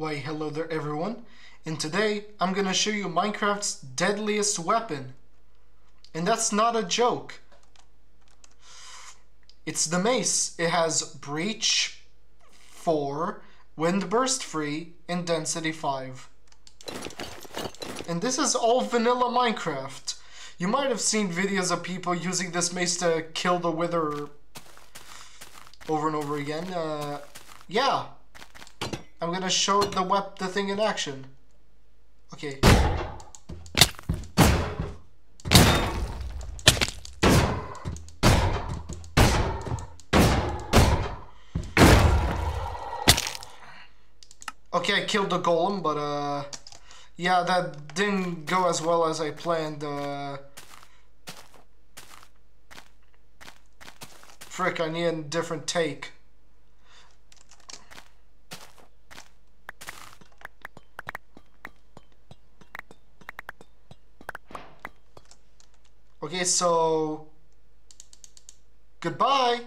Why hello there everyone. And today I'm gonna show you Minecraft's deadliest weapon. And that's not a joke. It's the mace. It has breach 4 wind burst free and density 5 and this is all vanilla Minecraft. You might have seen videos of people using this mace to kill the wither over and over again. Uh, yeah I'm gonna show the web the thing in action. Okay. Okay, I killed the golem, but uh, yeah, that didn't go as well as I planned. Uh, frick, I need a different take. Okay, so goodbye.